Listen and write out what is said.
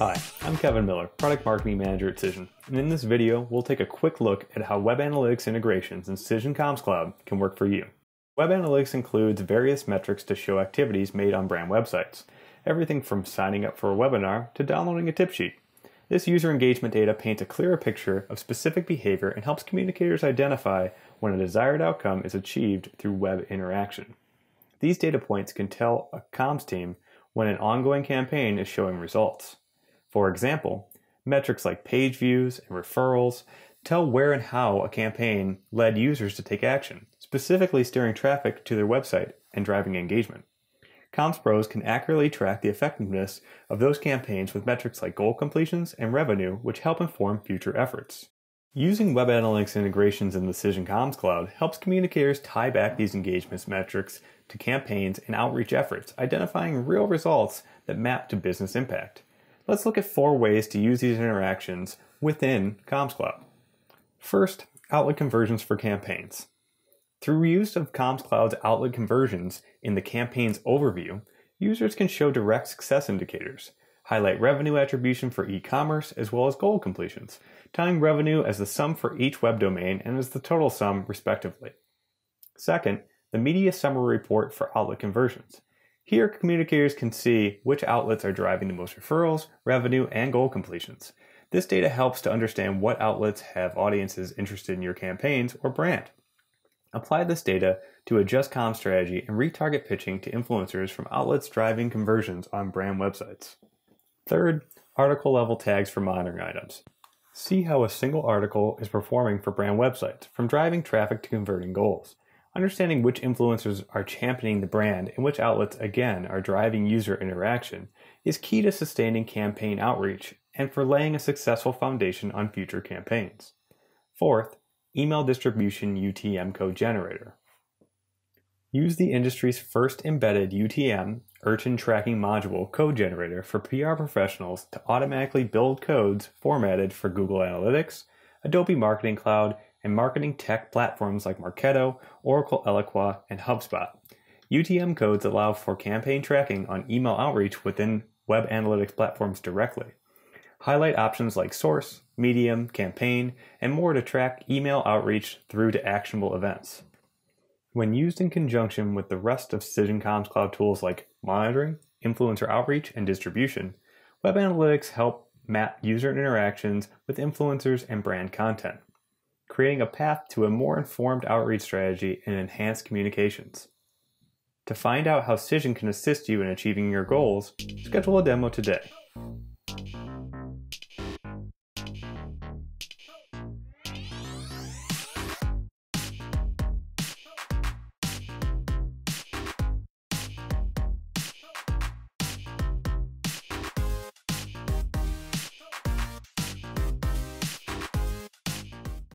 Hi, I'm Kevin Miller, Product Marketing Manager at Cision, and in this video, we'll take a quick look at how Web Analytics integrations in Cision Comms Cloud can work for you. Web Analytics includes various metrics to show activities made on brand websites, everything from signing up for a webinar to downloading a tip sheet. This user engagement data paints a clearer picture of specific behavior and helps communicators identify when a desired outcome is achieved through web interaction. These data points can tell a comms team when an ongoing campaign is showing results. For example, metrics like page views and referrals tell where and how a campaign led users to take action, specifically steering traffic to their website and driving engagement. Comms pros can accurately track the effectiveness of those campaigns with metrics like goal completions and revenue, which help inform future efforts. Using Web Analytics integrations in the Cision Comms Cloud helps communicators tie back these engagement metrics to campaigns and outreach efforts, identifying real results that map to business impact. Let's look at four ways to use these interactions within Comms Cloud. First, outlet conversions for campaigns. Through use of Comms Cloud's outlet conversions in the campaign's overview, users can show direct success indicators, highlight revenue attribution for e-commerce as well as goal completions, tying revenue as the sum for each web domain and as the total sum respectively. Second, the media summary report for outlet conversions. Here, communicators can see which outlets are driving the most referrals, revenue, and goal completions. This data helps to understand what outlets have audiences interested in your campaigns or brand. Apply this data to adjust comm strategy and retarget pitching to influencers from outlets driving conversions on brand websites. Third, article level tags for monitoring items. See how a single article is performing for brand websites, from driving traffic to converting goals. Understanding which influencers are championing the brand and which outlets, again, are driving user interaction is key to sustaining campaign outreach and for laying a successful foundation on future campaigns. Fourth, email distribution UTM code generator. Use the industry's first embedded UTM Urchin tracking module code generator for PR professionals to automatically build codes formatted for Google Analytics, Adobe Marketing Cloud, and marketing tech platforms like Marketo, Oracle Eloqua, and HubSpot. UTM codes allow for campaign tracking on email outreach within web analytics platforms directly. Highlight options like source, medium, campaign, and more to track email outreach through to actionable events. When used in conjunction with the rest of Cision Comms Cloud tools like monitoring, influencer outreach, and distribution, web analytics help map user interactions with influencers and brand content creating a path to a more informed outreach strategy and enhanced communications. To find out how Cision can assist you in achieving your goals, schedule a demo today.